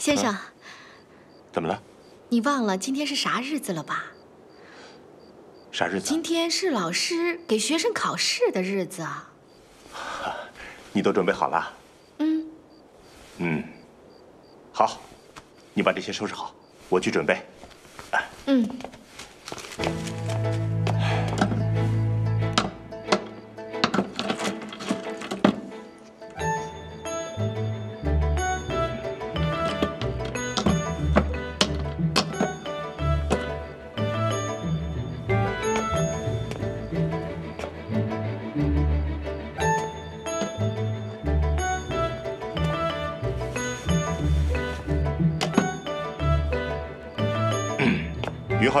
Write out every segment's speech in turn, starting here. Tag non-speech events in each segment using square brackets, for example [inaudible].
先生，怎么了？你忘了今天是啥日子了吧？啥日子？今天是老师给学生考试的日子啊。[laughs] 你都准备好了？嗯。嗯。好，你把这些收拾好，我去准备。嗯。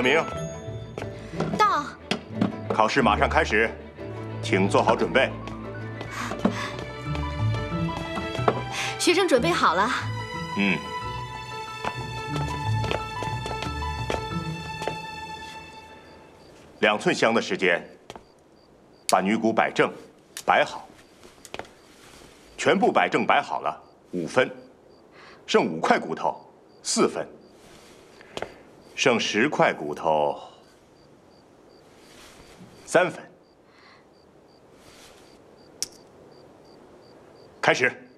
俞鹤鸣，到。考试马上开始，请做好准备。学生准备好了。嗯。两寸香的时间，把女骨摆正，摆好。全部摆正摆好了，五分。剩五块骨头，四分。剩十块骨头，三分。开始。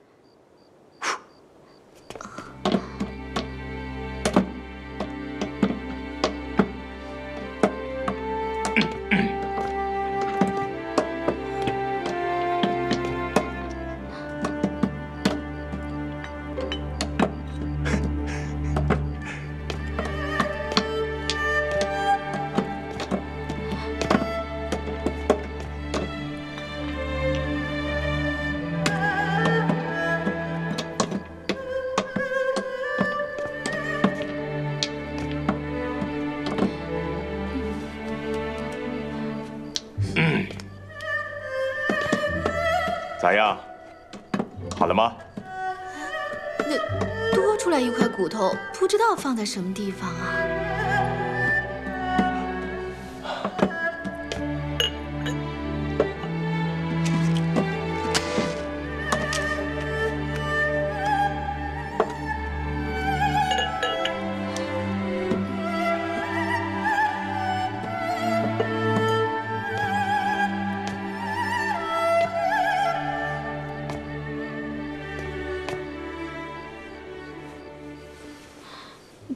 放在什么地方啊。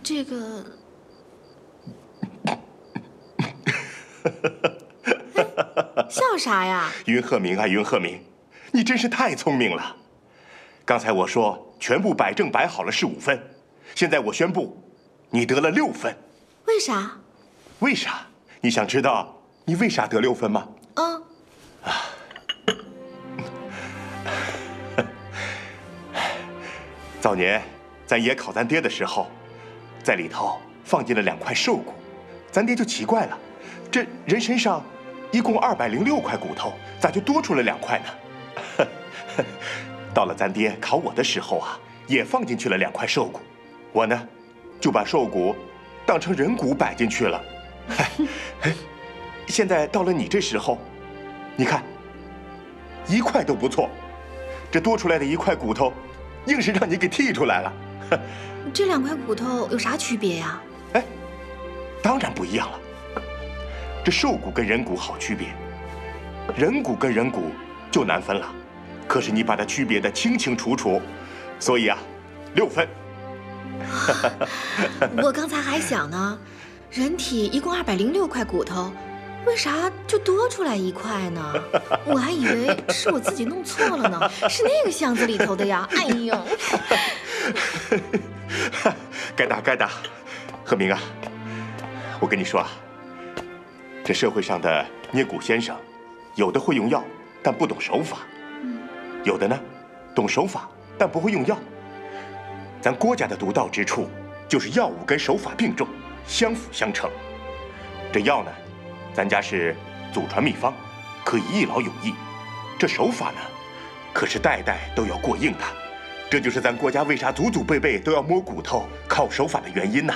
这个，[laughs] 笑啥呀？云鹤鸣啊，云鹤鸣，你真是太聪明了。刚才我说全部摆正摆好了是五分，现在我宣布，你得了六分。为啥？为啥？你想知道你为啥得六分吗？嗯。啊。早年咱爷考咱爹的时候。在里头放进了两块兽骨，咱爹就奇怪了，这人身上一共二百零六块骨头，咋就多出了两块呢？[laughs] 到了咱爹考我的时候啊，也放进去了两块兽骨，我呢就把兽骨当成人骨摆进去了。[laughs] 现在到了你这时候，你看一块都不错，这多出来的一块骨头，硬是让你给剔出来了。这两块骨头有啥区别呀？哎，当然不一样了。这兽骨跟人骨好区别，人骨跟人骨就难分了。可是你把它区别的清清楚楚，所以啊，六分。[laughs] 我刚才还想呢，人体一共二百零六块骨头，为啥就多出来一块呢？我还以为是我自己弄错了呢，是那个箱子里头的呀。哎呦！[laughs] 哈该打该打，鹤鸣啊，我跟你说啊，这社会上的捏骨先生，有的会用药，但不懂手法；有的呢，懂手法，但不会用药。咱郭家的独到之处，就是药物跟手法并重，相辅相成。这药呢，咱家是祖传秘方，可以一劳永逸；这手法呢，可是代代都要过硬的。这就是咱国家为啥祖祖辈辈都要摸骨头考手法的原因呐。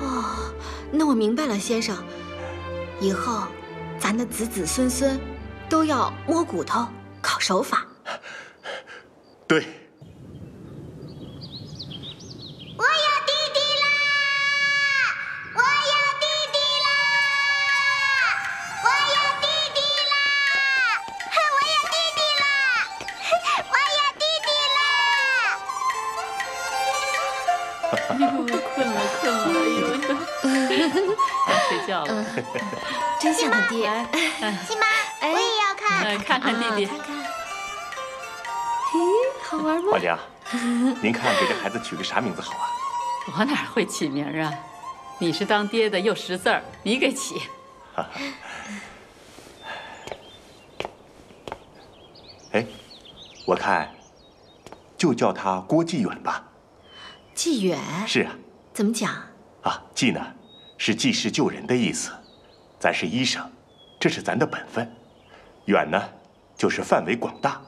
哦，那我明白了，先生。以后，咱的子子孙孙都要摸骨头考手法。对。该睡觉了。真像他爹。亲妈，[laughs] 我也要看。哎，看看弟弟。看看。咦，好玩吗？皇娘，您看给这孩子取个啥名字好啊？我哪会起名啊？你是当爹的又识字儿，你给起。[laughs] 哎，我看就叫他郭继远吧。继远？是啊。怎么讲？啊，继呢，是济世救人的意思。咱是医生，这是咱的本分。远呢，就是范围广大。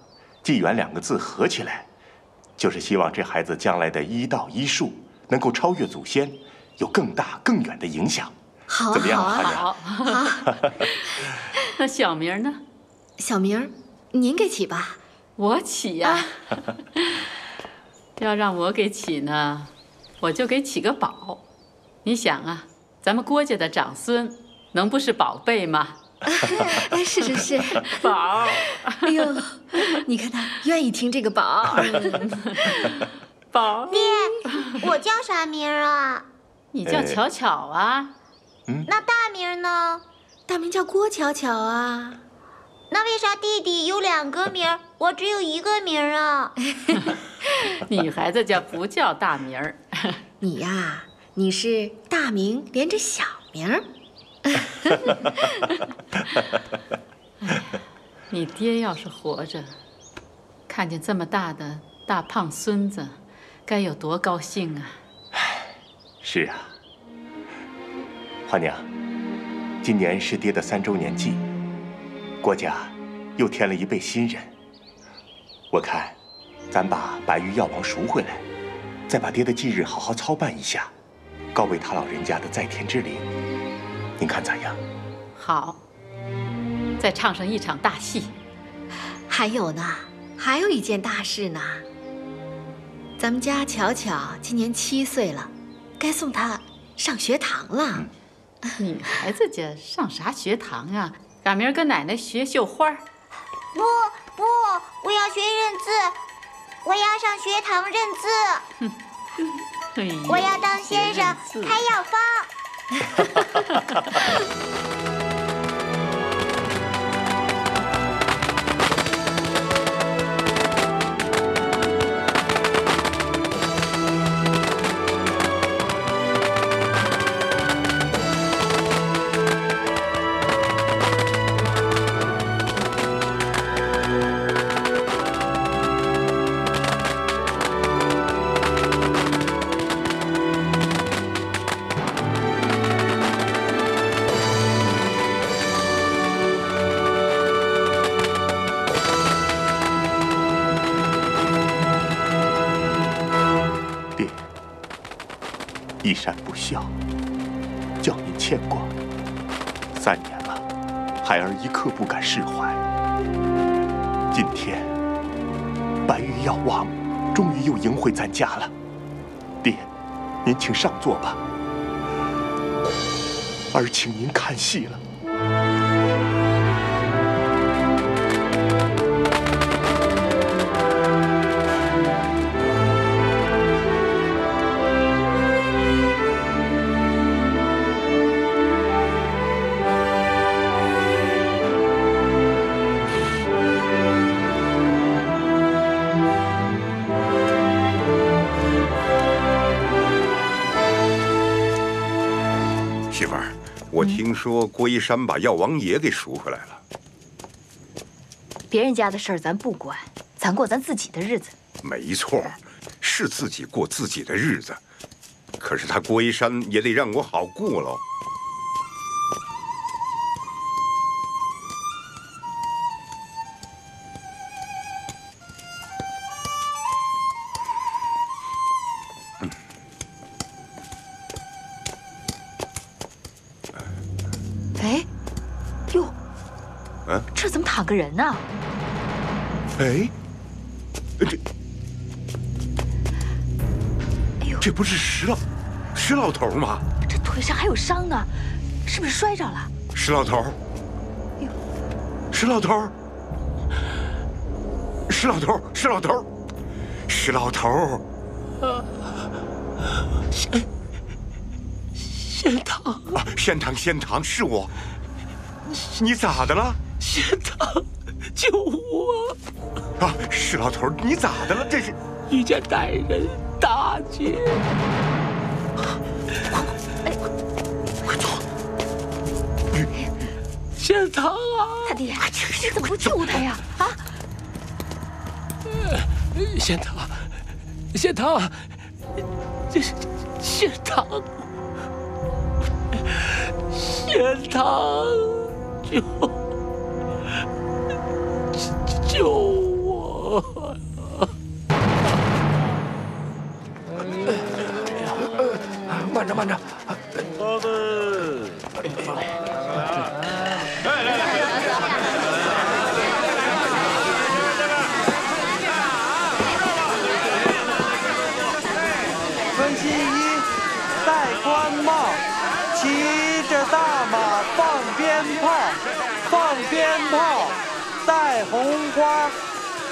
济远两个字合起来，就是希望这孩子将来的医道医术能够超越祖先，有更大更远的影响。好啊，怎么样，好啊，好。[laughs] 那小名呢？小名，您给起吧。我起呀。[laughs] 要让我给起呢，我就给起个宝。你想啊，咱们郭家的长孙，能不是宝贝吗？[laughs] 哎，是是是，[laughs] 宝。哎呦，你看他愿意听这个宝。[laughs] 宝。爹，我叫啥名啊？你叫巧巧啊。嗯。那大名呢？大名叫郭巧巧啊。那为啥弟弟有两个名，我只有一个名啊？女孩子叫不叫大名儿？你呀，你是大名连着小名儿。[laughs] 你爹要是活着，看见这么大的大胖孙子，该有多高兴啊！是啊，花娘，今年是爹的三周年祭。郭家又添了一辈新人，我看，咱把白玉药王赎回来，再把爹的忌日好好操办一下，告慰他老人家的在天之灵。您看咋样？好，再唱上一场大戏。还有呢，还有一件大事呢。咱们家巧巧今年七岁了，该送她上学堂了。女孩子家上啥学堂啊？赶明儿跟奶奶学绣花。不不，我要学认字，我要上学堂认字。我要当先生开药方。[laughs] 孩儿一刻不敢释怀。今天，白玉药王终于又赢回咱家了。爹，您请上座吧。儿请您看戏了。说郭一山把药王爷给赎回来了。别人家的事儿咱不管，咱过咱自己的日子。没错，是自己过自己的日子。可是他郭一山也得让我好过喽。呢？哎，这，哎呦，这不是石老石老头吗？这腿上还有伤呢，是不是摔着了？石老头，哎呦，石老头，石老头，石老头，石老头，仙仙堂啊，仙堂仙堂是我，你咋的了？仙堂，救我！啊，石老头，你咋的了？这是遇见歹人打劫。快快快走！仙堂啊！他爹，你怎么不救他呀？啊！仙堂，仙堂，这是仙堂，仙堂，救救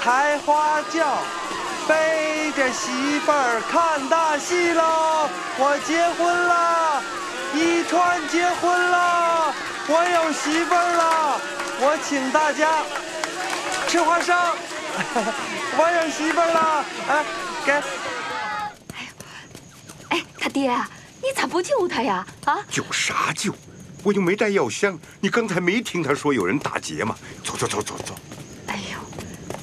抬花轿。背着媳妇儿看大戏喽！我结婚了，一川结婚了，我有媳妇儿了，我请大家吃花生。我有媳妇儿了，哎，给。哎呦，哎，他爹，你咋不救他呀？啊？救啥救？我又没带药箱。你刚才没听他说有人打劫吗？走走走走走。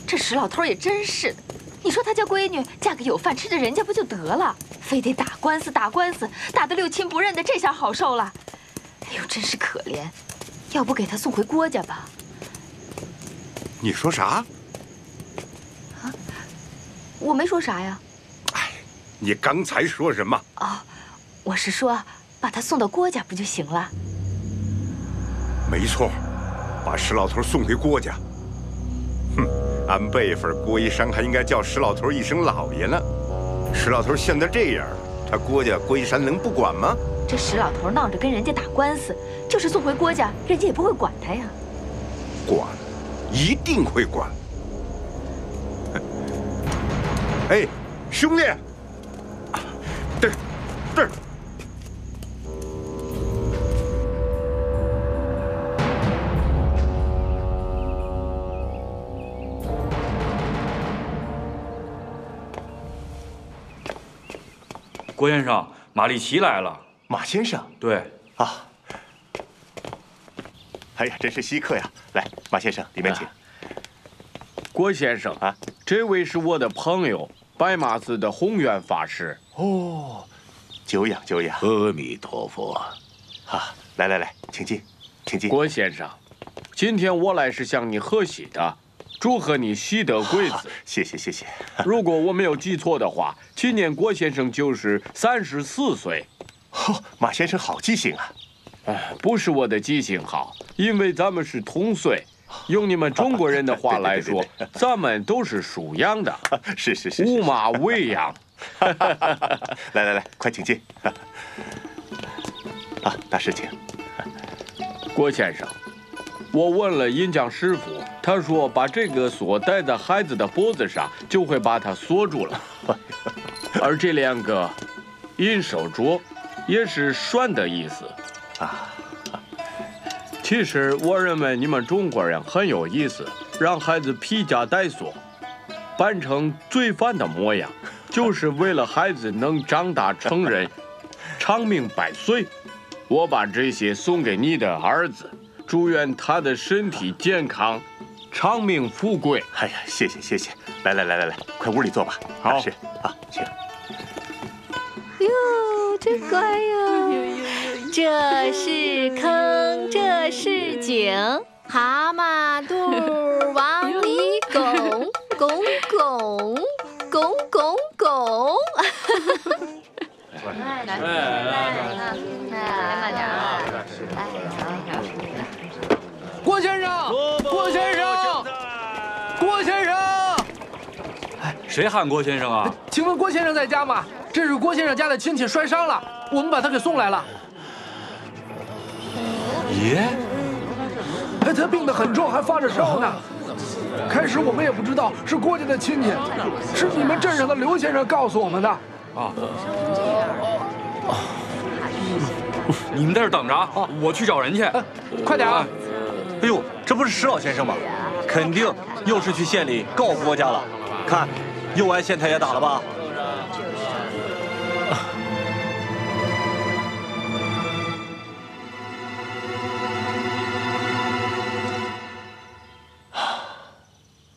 这石老头也真是的。你说他家闺女嫁给有饭吃的人家不就得了？非得打官司打官司，打得六亲不认的，这下好受了。哎呦，真是可怜！要不给他送回郭家吧？你说啥？啊？我没说啥呀。哎，你刚才说什么？哦，我是说把他送到郭家不就行了？没错，把石老头送回郭家。哼。按辈分，郭一山还应该叫石老头一声老爷呢。石老头现在这样，他郭家郭一山能不管吗？这石老头闹着跟人家打官司，就是送回郭家，人家也不会管他呀。管，一定会管。哎，兄弟，郭先生，马立奇来了。马先生，对啊。哎呀，真是稀客呀！来，马先生，里面请。郭先生啊，这位是我的朋友，白马寺的宏远法师。哦，久仰久仰。阿弥陀佛。啊，来来来，请进，请进。郭先生，今天我来是向你贺喜的。祝贺你喜得贵子！谢 [laughs] 谢谢谢。[laughs] 如果我没有记错的话，今年郭先生就是三十四岁。哦，[laughs] 马先生好记性啊！哎，不是我的记性好，因为咱们是同岁。用你们中国人的话来说，咱们都是属羊的。是是是。五马未羊。来来来，快请进。啊，大师请。郭先生。我问了银匠师傅，他说把这个锁戴在孩子的脖子上，就会把它锁住了。[laughs] 而这两个银手镯，也是拴的意思。啊，其实我认为你们中国人很有意思，让孩子披枷戴锁，扮成罪犯的模样，就是为了孩子能长大成人，[laughs] 长命百岁。我把这些送给你的儿子。祝愿他的身体健康，长命富贵。哎呀，谢谢谢谢！来来来来来，快屋里坐吧。好，是啊，请。哟，真乖呀！这是坑，这是井，蛤蟆肚往里拱，拱拱，拱拱拱。来来来来来，慢点啊！来。郭先生，郭先生，郭先生！哎，谁喊郭先生啊？请问郭先生在家吗？这是郭先生家的亲戚摔伤了，我们把他给送来了。爷？哎，他病得很重，还发着烧呢。开始我们也不知道是郭家的亲戚，是你们镇上的刘先生告诉我们的。啊。你们在这等着啊，我去找人去。快点啊！哎呦，这不是石老先生吗？肯定又是去县里告郭家了。看，又挨县太爷打了吧？[laughs]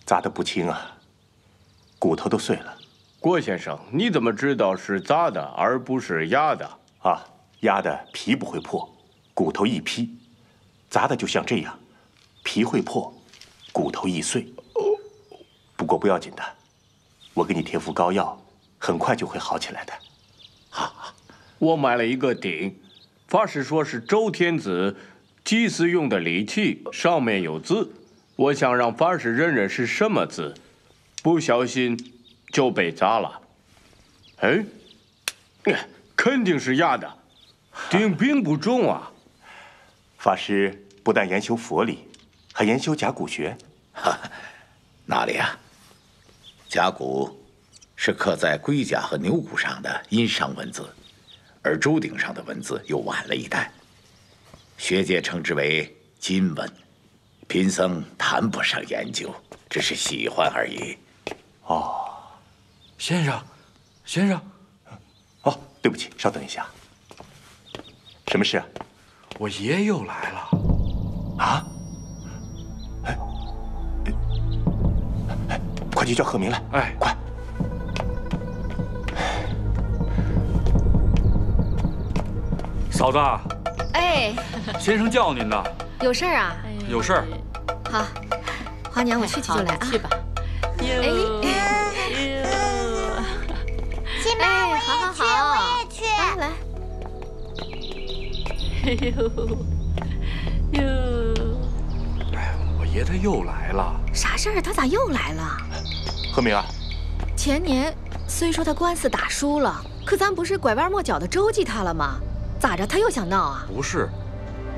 砸得不轻啊，骨头都碎了。郭先生，你怎么知道是砸的而不是压的？啊，压的皮不会破，骨头易劈；砸的就像这样，皮会破，骨头易碎。不过不要紧的，我给你贴副膏药，很快就会好起来的。好，我买了一个鼎，法师说是周天子祭祀用的礼器，上面有字。我想让法师认认是什么字，不小心就被砸了。哎，肯定是压的，鼎并不重啊。法师不但研修佛理，还研修甲骨学。哈，[laughs] 哪里啊？甲骨是刻在龟甲和牛骨上的殷商文字，而周鼎上的文字又晚了一代，学界称之为金文。贫僧谈不上研究，只是喜欢而已。哦，先生，先生，哦，对不起，稍等一下。什么事啊？我爷又来了。啊？去叫贺明来！哎，快！嫂子。哎。先生叫您呢。有事儿啊？有事儿。好，花娘，我去去就来啊。去吧。哎，亲妈，我也去，我也去。来。哎呦呦！哎，我爷他又来了。啥事儿？他咋又来了？贺明啊，前年虽说他官司打输了，可咱不是拐弯抹角的周济他了吗？咋着？他又想闹啊？不是，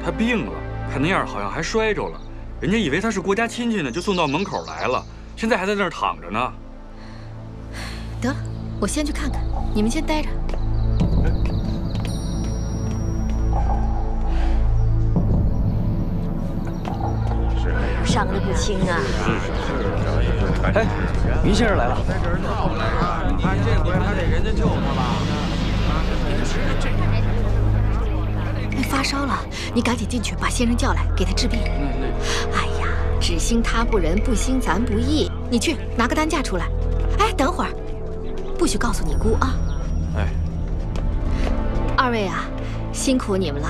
他病了，看那样好像还摔着了。人家以为他是国家亲戚呢，就送到门口来了，现在还在那儿躺着呢。得了，我先去看看，你们先待着。伤得不轻啊！哎，于先生来了。你看这回还得人家救他吧？哎，发烧了，你赶紧进去把先生叫来，给他治病。哎呀，只兴他不仁，不兴咱不义。你去拿个担架出来。哎，等会儿，不许告诉你姑啊。哎，二位啊，辛苦你们了。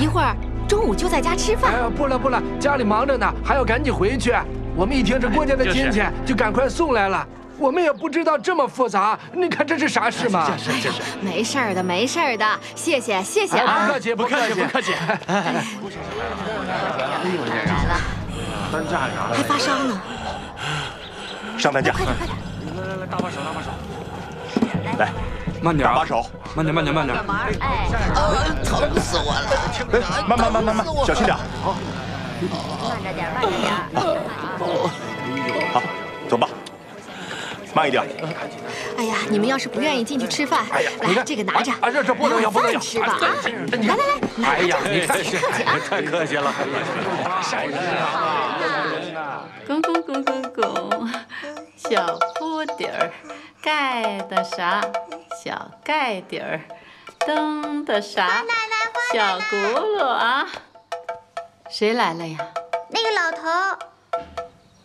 一会儿。中午就在家吃饭。哎呀，不了不了，家里忙着呢，还要赶紧回去。我们一听这郭家的亲戚，就赶快送来了。我们也不知道这么复杂，你看这是啥事嘛？是是是，没事的，没事的，谢谢谢谢啊！不客气不客气不客气。来了，担架啥还发烧呢。上担架。快点快点。来来来，搭把手搭把手。来。慢点，把手，慢点，慢点，慢点。哎，疼死我了！哎，慢慢慢慢慢，小心点。好，慢着点，慢着点。好，走吧，慢一点。哎呀，你们要是不愿意进去吃饭，来，这个拿着。啊，这这不能要，不能要。吃吧啊！来来来，哎呀，你客气啊，太客气了。拱拱拱拱拱，小铺底儿盖的啥？小盖底儿，灯的啥？小轱辘啊！谁来了呀？那个老头。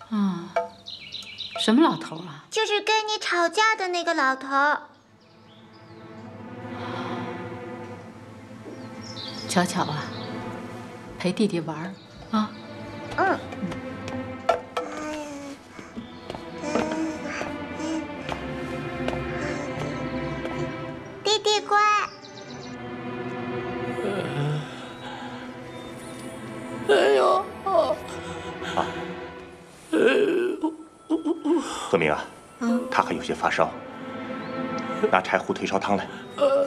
啊，什么老头啊？就是跟你吵架的那个老头。巧巧啊，陪弟弟玩啊。嗯。姐发烧，拿柴胡退烧汤来。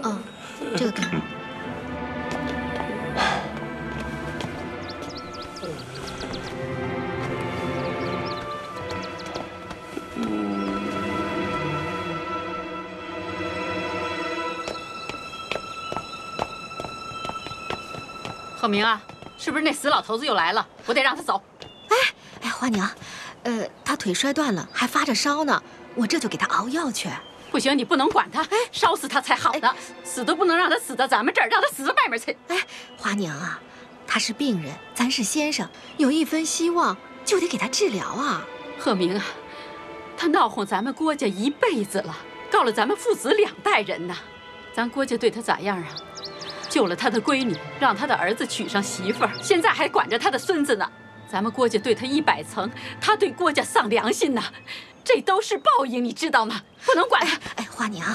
嗯，这个给。贺明啊，是不是那死老头子又来了？我得让他走。哎哎，花娘，呃，他腿摔断了，还发着烧呢。我这就给他熬药去。不行，你不能管他，烧死他才好呢。死都不能让他死到咱们这儿，让他死到外面去。哎，花娘啊，他是病人，咱是先生，有一分希望就得给他治疗啊。鹤鸣啊，他闹哄咱们郭家一辈子了，告了咱们父子两代人呢。咱郭家对他咋样啊？救了他的闺女，让他的儿子娶上媳妇儿，现在还管着他的孙子呢。咱们郭家对他一百层，他对郭家丧良心呐。这都是报应，你知道吗？不能管他。哎，花娘，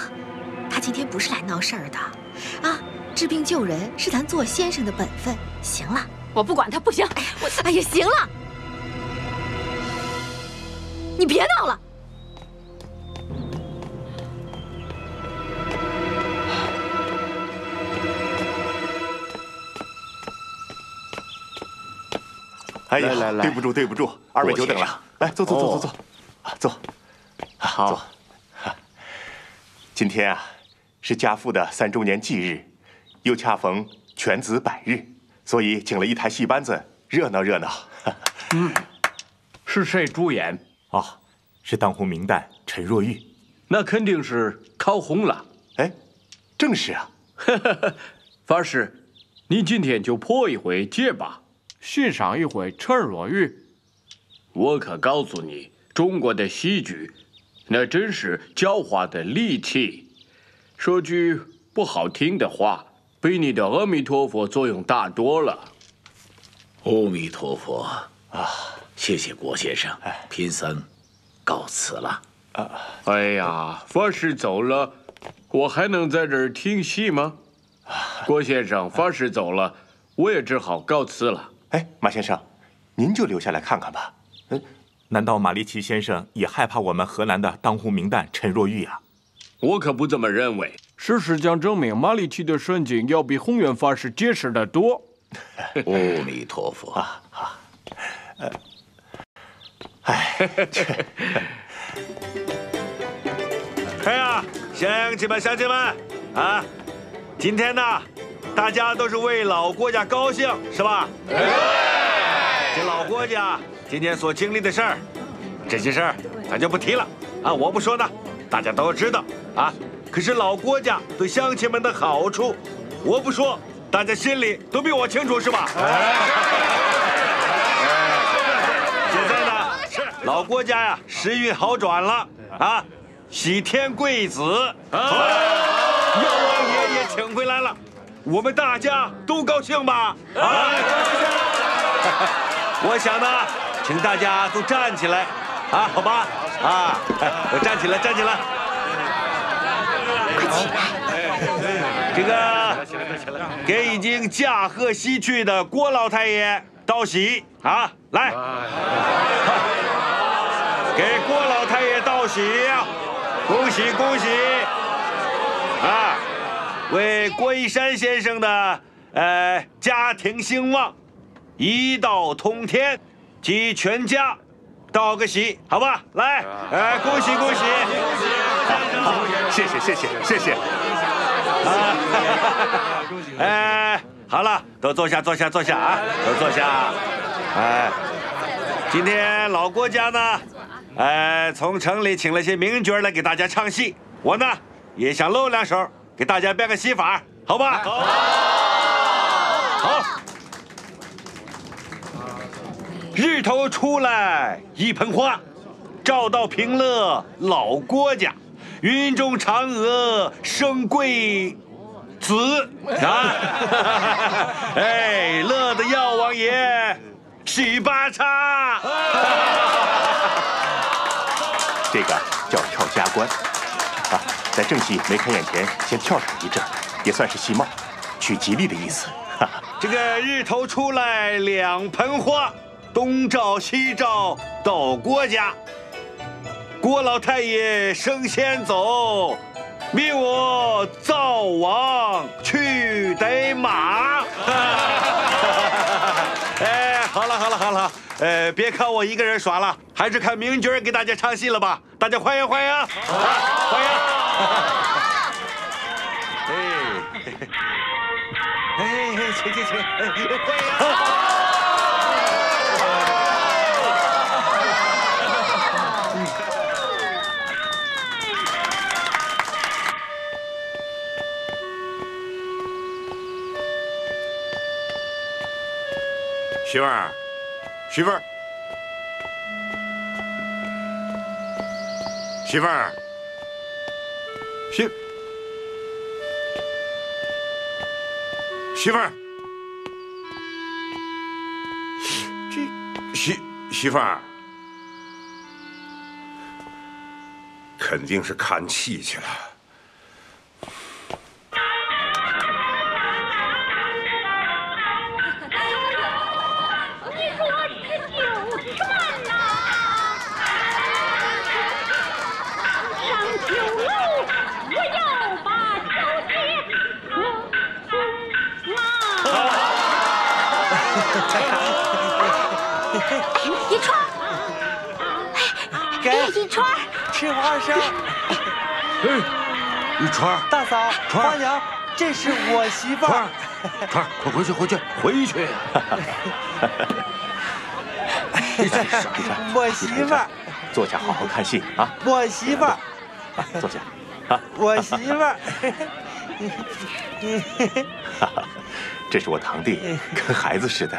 他今天不是来闹事儿的，啊，治病救人是咱做先生的本分。行了，我不管他，不行。哎，我，哎呀，行了，你别闹了。哎呀，对不住，对不住，二位久等了。来，坐坐坐坐坐。坐，好。坐。今天啊，是家父的三周年忌日，又恰逢犬子百日，所以请了一台戏班子，热闹热闹。嗯，是谁主演？哦，是当红名旦陈若玉。那肯定是考红了。哎，正是啊。法师，你今天就破一回戒吧，欣赏一回陈若玉。我可告诉你。中国的戏剧，那真是狡猾的利器。说句不好听的话，比你的阿弥陀佛作用大多了。阿弥陀佛啊！谢谢郭先生，贫僧告辞了。啊！哎呀，法师走了，我还能在这儿听戏吗？郭先生，法师走了，我也只好告辞了。哎，马先生，您就留下来看看吧。嗯。难道马立奇先生也害怕我们河南的当红名旦陈若玉啊？我可不这么认为。事实将证明，马立奇的神经要比宏远法师结实的多。[laughs] 阿弥陀佛啊！呃，哎，[laughs] 哎呀，乡亲们，乡亲们啊！今天呢，大家都是为老郭家高兴，是吧？这老郭家。今天所经历的事儿，这些事儿咱就不提了啊！我不说呢，大家都知道啊。可是老郭家对乡亲们的好处，我不说，大家心里都比我清楚，是吧？现在呢，老郭家呀，时运好转了啊，喜添贵子，药王爷也请回来了，我们大家都高兴吧？啊！我想呢。请大家都站起来，啊，好吧，啊，都站起来，站起来，快起来！这个给已经驾鹤西去的郭老太爷道喜啊，来，给郭老太爷道喜，恭喜恭喜，啊，为郭一山先生的呃家庭兴旺，一道通天。及全家道个喜，好吧？来，哎，恭喜恭喜！好，谢谢谢谢谢谢。啊，恭喜！哎，好了，都坐下坐下坐下啊，都坐下。哎，今天老郭家呢，哎，从城里请了些名角来给大家唱戏，我呢也想露两手，给大家变个戏法，好吧？好。好。日头出来一盆花，照到平乐老郭家，云中嫦娥生贵子啊！[laughs] 哎，乐得药王爷喜八叉。这个叫跳加官啊，在正戏没开演前先跳上一阵，也算是戏帽，取吉利的意思。这个日头出来两盆花。东照西照到郭家，郭老太爷升仙走，命我灶王去得马。[laughs] 哎，好了好了好了，呃，别看我一个人耍了，还是看明角给大家唱戏了吧，大家欢迎欢迎，欢迎。[laughs] 哎，哎，请请请，欢迎。媳妇儿，媳妇儿，媳妇儿，媳媳妇儿，这媳媳妇儿，肯定是看气去了。吃花生。哎，一川，大嫂，川花娘，这是我媳妇儿。川儿，快回去，回去，回去！[laughs] 我媳妇儿，坐下好好看戏啊！我媳妇儿，啊，坐下。啊，我 [laughs] 媳妇儿。哈哈，这是我堂弟，跟孩子似的。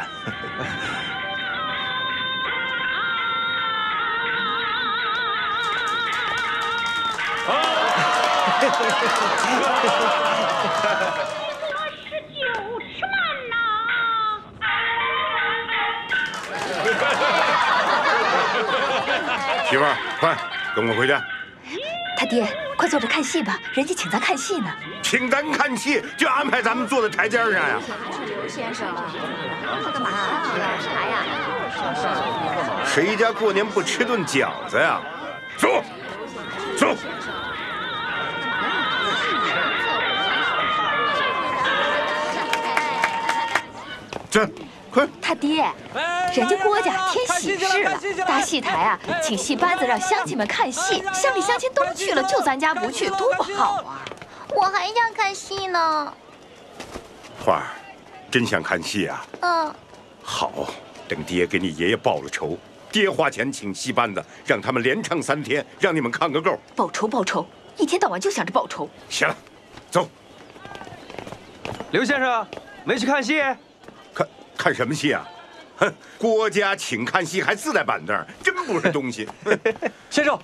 媳妇儿，快跟我回家。他爹，快坐着看戏吧，人家请咱看戏呢。请咱看戏，就安排咱们坐在台阶上呀。刘先生，他干嘛啊？啥呀？谁家过年不吃顿饺子呀？走，走。他爹，人家郭家添喜事了，搭戏台啊，请戏班子让乡亲们看戏，乡里乡亲都去了，就咱家不去，多不好啊！我还想看戏呢。花儿，真想看戏啊？嗯，好，等爹给你爷爷报了仇，爹花钱请戏班子，让他们连唱三天，让你们看个够。报仇报仇，一天到晚就想着报仇。行了，走。刘先生，没去看戏？看看什么戏啊？哼，郭家请看戏还自带板凳，真不是东西。[laughs] 先生，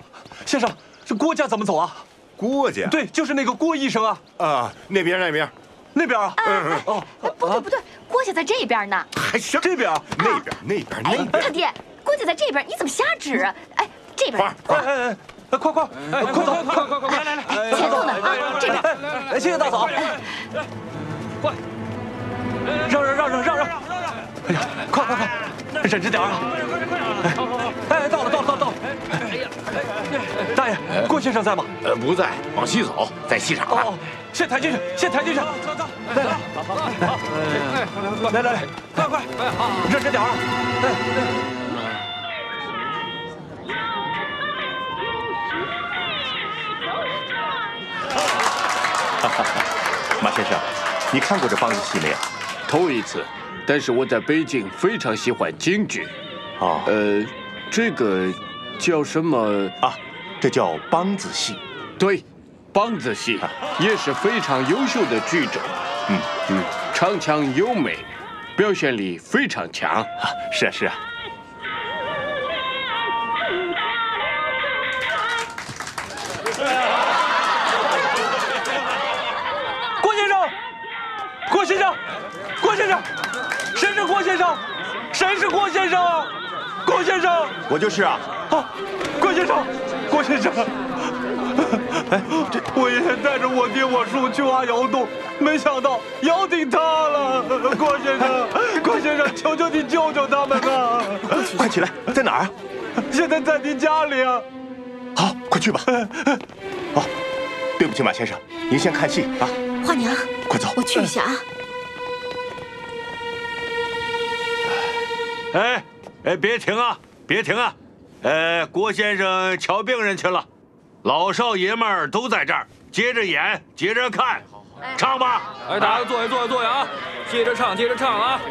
先生，这郭家怎么走啊？郭家？对，就是那个郭医生啊。啊，那边那边，那边啊。嗯嗯哦，不对不对，郭家在这边呢。还是这边啊？那边那边那边。他爹，郭家在这边，你怎么瞎指啊？哎，这边。快哎哎哎，快快，哎快走，快快快快，来来来，前头呢啊，这边。哎，谢谢大嫂。快，让让让让让让！哎呀，快快快，忍着点啊！快点快点哎哎，到了到了到了到了！大爷，郭先生在吗？呃，不在，往西走，在戏场。哦，先抬进去，先抬进去。走走，来来来，来来来，快快，哎，好忍着点啊！哎马先生，你看过这梆子戏没有？头一次，但是我在北京非常喜欢京剧。哦，呃，这个叫什么啊？这叫梆子戏。对，梆子戏也是非常优秀的剧种。嗯嗯，唱腔优美，表现力非常强。啊，是啊是啊。是郭先生啊？郭先生，我就是啊。啊，郭先生，郭先生。[laughs] 哎，这我爷爷带着我爹我叔去挖窑洞，没想到窑顶塌了。郭先生，郭先生，求求你救救他们啊！快起来，在哪儿啊？现在在您家里啊。好，快去吧。[laughs] 哦，对不起，马先生，您先看戏啊。花娘，快走，我去一下啊。哎哎，别停啊，别停啊！呃，郭先生瞧病人去了，老少爷们儿都在这儿，接着演，接着看。唱吧！哎，大家坐下，坐下，坐下啊！接着唱，接着唱啊！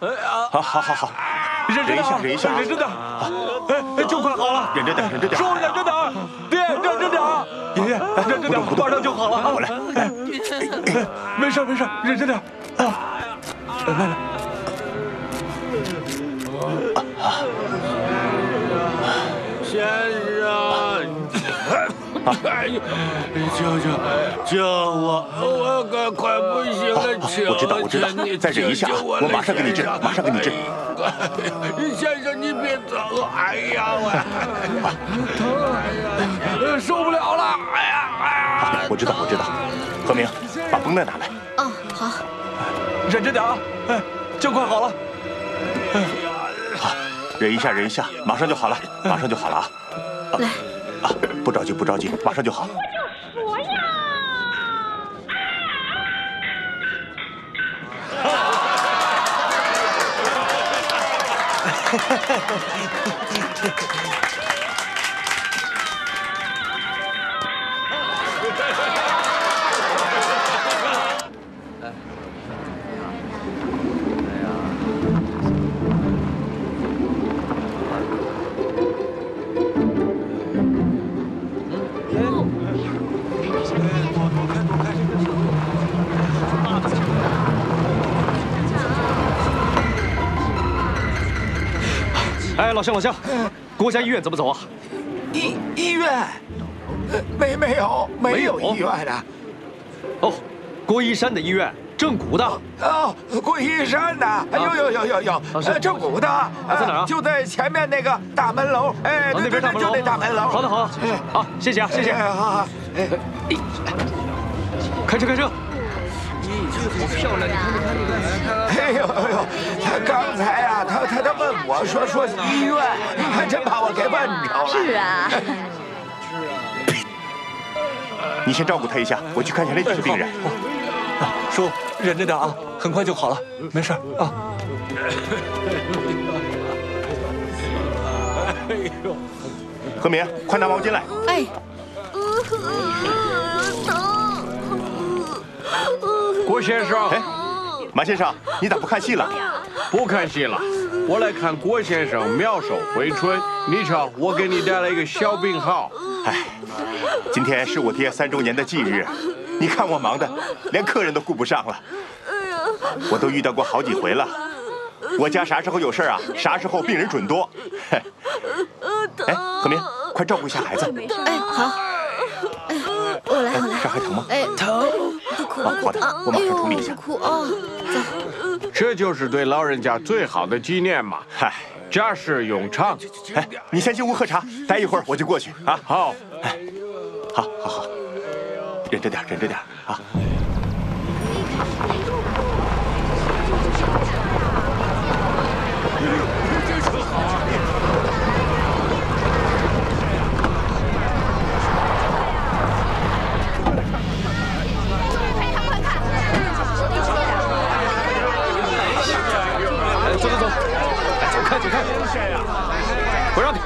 哎啊！好好好好，忍忍一下，忍一下，忍着点。哎，就快好了，忍着点，忍着点。叔，忍着点，爹，忍着点。爷爷，忍着点，马上就好了。我来。没事没事，忍着点。啊，来来。先生，哎呦，救救救我！我快快不行了，求我知道，我知道，再忍一下，我马上给你治，马上给你治。先生，你别走！哎呀，我疼，哎呀，受不了了！哎呀！我知道，我知道。何明，把绷带拿来。哦，好。忍着点啊，哎，就快好了。好，忍一下，忍一下，马上就好了，马上就好了啊！来。啊，不着急，不着急，马上就好。我呀！哎，老乡老乡，国家医院怎么走啊？医医院？没没有没有医院的。哦，郭一山的医院，正骨的。哦，郭一山的，有有有有有，正骨的。在哪儿？就在前面那个大门楼。哎，那边大门楼。就那大门楼。好的好的，好，谢谢啊，谢谢。好好。哎，开车开车。好漂亮！你看，你看那个。哎呦哎呦，他刚才啊，他他他问我说说医院，还真把我给问着了。是啊。是啊你先照顾他一下，我去看一下那几个病人。叔，忍着点啊，很快就好了，没事啊。哎呦，何明，快拿毛巾来。哎。郭先生，哎，马先生，你咋不看戏了？不看戏了，我来看郭先生妙手回春。你瞧，我给你带来一个小病号。哎，今天是我爹三周年的忌日，你看我忙的，连客人都顾不上了。我都遇到过好几回了。我家啥时候有事啊？啥时候病人准多。[laughs] 哎，何明，快照顾一下孩子。哎，好。哎，我来，我来。这还疼吗？哎，疼。好的，我马上处理一下。苦啊，走。这就是对老人家最好的纪念嘛。嗨，家事永昌。哎，你先进屋喝茶，待一会儿我就过去啊。好，哎，好，好，好，忍着点，忍着点啊。我让你。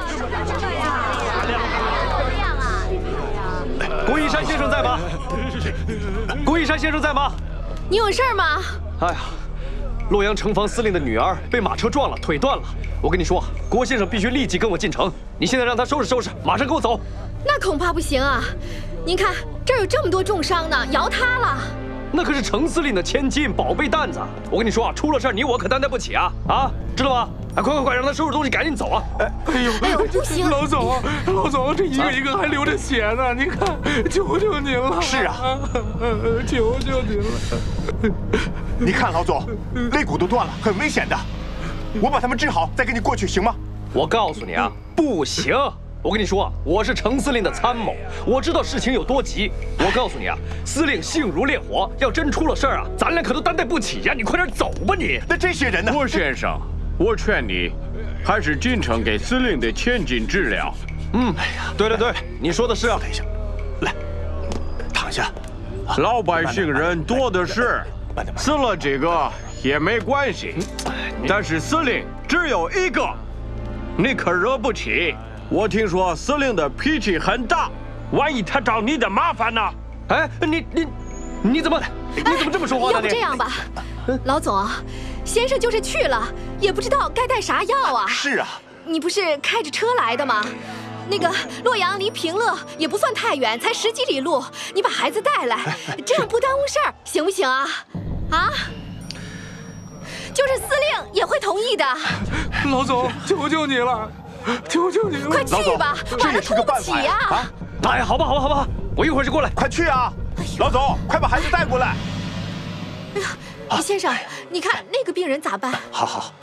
郭一山先生在吗？郭一山先生在吗？你有事吗？哎呀，洛阳城防司令的女儿被马车撞了，腿断了。我跟你说，郭先生必须立即跟我进城。你现在让他收拾收拾，马上跟我走。那恐怕不行啊！您看这儿有这么多重伤呢，摇塌了。那可是程司令的千金宝贝担子，我跟你说啊，出了事你我可担待不起啊！啊，知道吗？哎，快快快，让他收拾东西，赶紧走啊！哎呦，哎呦，不行！老总，老总，这一个一个还流着血呢，你看，求求您了！是啊，求求您了！你看，老总，肋骨都断了，很危险的。我把他们治好，再跟你过去，行吗？我告诉你啊，不行！我跟你说，我是程司令的参谋，我知道事情有多急。我告诉你啊，司令性如烈火，要真出了事儿啊，咱俩可都担待不起呀！你快点走吧，你。那这些人呢？郭先生，我劝你还是进城给司令的千金治疗。嗯，哎呀，对对对，你说的是。等一下，来，躺下。老百姓人多的是，死了几个也没关系。但是司令只有一个，你可惹不起。我听说司令的脾气很大，万一他找你的麻烦呢？哎，你你你怎么你怎么这么说话呢？要不这样吧，老总，先生就是去了，也不知道该带啥药啊。是啊，你不是开着车来的吗？那个洛阳离平乐也不算太远，才十几里路，你把孩子带来，[laughs] 这样不耽误事儿，行不行啊？啊？就是司令也会同意的。老总，求求你了，求求你了！快去吧，晚了拖不起呀！啊，哎，好吧，好吧，好吧，我一会儿就过来。快去啊，老总，快把孩子带过来。哎呀，李先生，你看那个病人咋办？好好。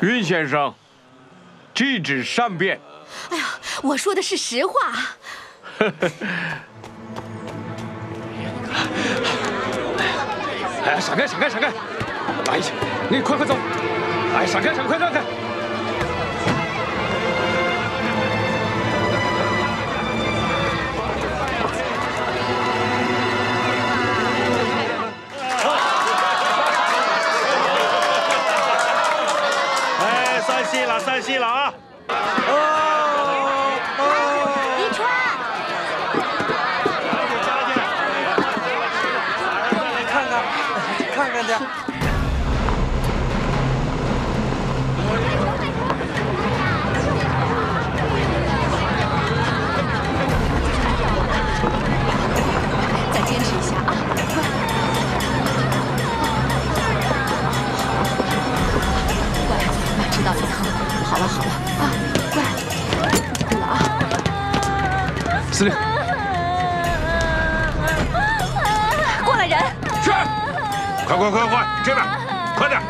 云先生，机智善变。哎呀，我说的是实话。哎，闪开，闪开，闪开！哎呀，你快快走！哎，闪开，闪开，让开！散戏了，散戏了啊！李川，看看，看看去。快快快快，这边，快点！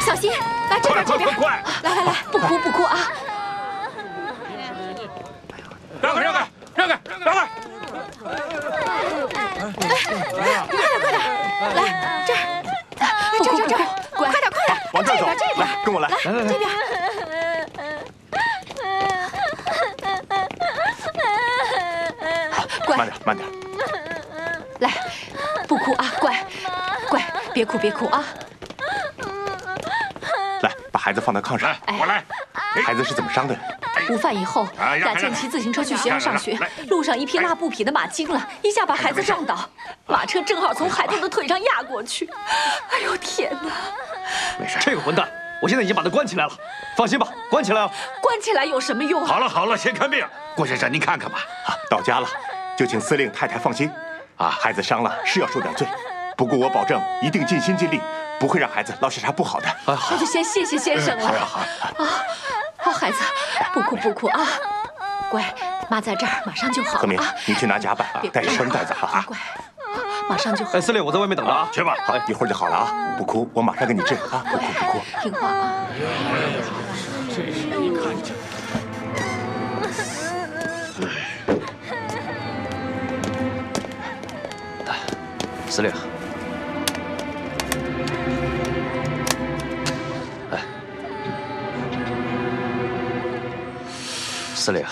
小心，来这边这边，快快来来来，不哭不哭啊！让开让开让开让开！快点快点，来这儿，这儿这儿这儿，快点快点，往这儿走边这边，来跟我来来来来来这边。乖慢点。来，不哭啊，乖，乖，别哭别哭啊！来，把孩子放到炕上。我来。孩子是怎么伤的？午饭以后，雅倩骑自行车去学校上学，路上一匹拉布匹的马惊了，一下把孩子撞倒，马车正好从孩子的腿上压过去。哎呦天哪！没事。这个混蛋，我现在已经把他关起来了。放心吧，关起来了。关起来有什么用啊？好了好了，先看病。郭先生，您看看吧。啊，到家了，就请司令太太放心。啊，孩子伤了是要受点罪，不过我保证一定尽心尽力，不会让孩子落下啥不好的。啊，那就先谢谢先生了。好呀好。啊，好孩子，不哭不哭啊，乖，妈在这儿，马上就好何明你去拿夹板别，带上绷带子哈。乖，马上就好。哎，司令，我在外面等着啊。去吧，好，一会儿就好了啊。不哭，我马上给你治啊。不哭不哭。听话啊。司令，哎，司令，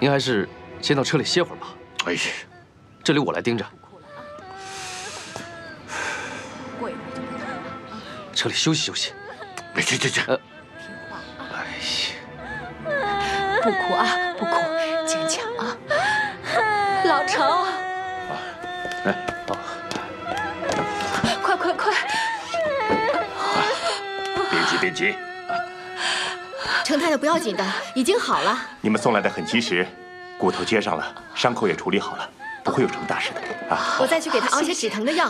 您还是先到车里歇会儿吧。哎呀，这里我来盯着，车里休息休息。别去去去。呃，不哭啊，急别急，程太太不要紧的，已经好了。你们送来的很及时，骨头接上了，伤口也处理好了，不会有什么大事的啊。我再去给他熬些止疼的药，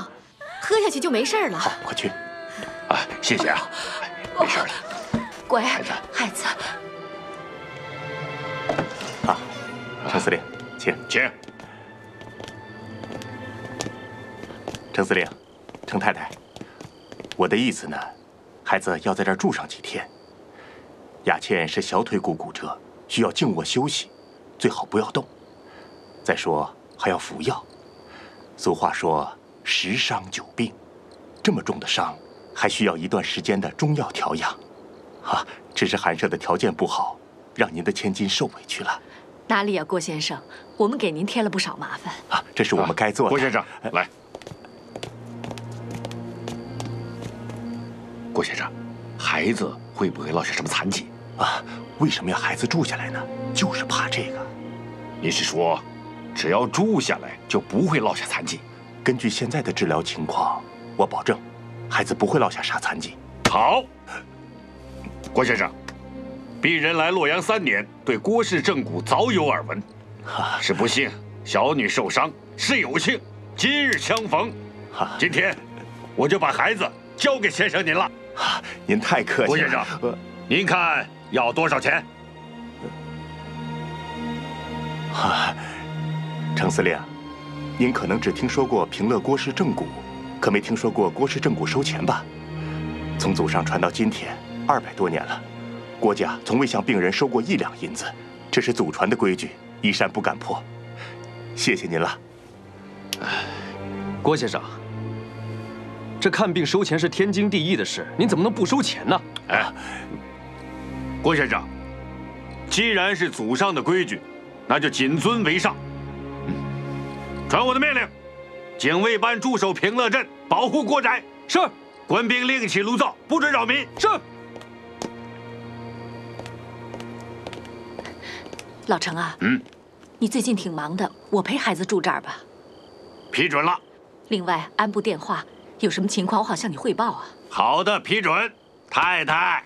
喝下去就没事了。好，快去。啊，谢谢啊，没事了。乖，孩子，孩子，啊，程司令，请请。程司令，程太太，我的意思呢，孩子要在这儿住上几天。雅倩是小腿骨骨折，需要静卧休息，最好不要动。再说还要服药。俗话说十伤九病，这么重的伤，还需要一段时间的中药调养。啊，只是寒舍的条件不好，让您的千金受委屈了。哪里啊，郭先生，我们给您添了不少麻烦。啊，这是我们该做的。郭先生，来，郭先生，孩子会不会落下什么残疾？啊，为什么要孩子住下来呢？就是怕这个。你是说，只要住下来就不会落下残疾？根据现在的治疗情况，我保证，孩子不会落下啥残疾。好，郭先生，鄙人来洛阳三年，对郭氏正骨早有耳闻。是不幸，小女受伤；是有幸，今日相逢。今天，我就把孩子交给先生您了。您太客气了，郭先生。您看要多少钱？哈，程司令，您可能只听说过平乐郭氏正骨，可没听说过郭氏正骨收钱吧？从祖上传到今天，二百多年了，郭家从未向病人收过一两银子，这是祖传的规矩，一山不敢破。谢谢您了，郭先生。这看病收钱是天经地义的事，您怎么能不收钱呢？哎，郭先生，既然是祖上的规矩，那就谨遵为上。传我的命令，警卫班驻守平乐镇，保护郭宅。是。官兵另起炉灶，不准扰民。是。老程啊，嗯，你最近挺忙的，我陪孩子住这儿吧。批准了。另外，安部电话。有什么情况，我好向你汇报啊。好的，批准，太太。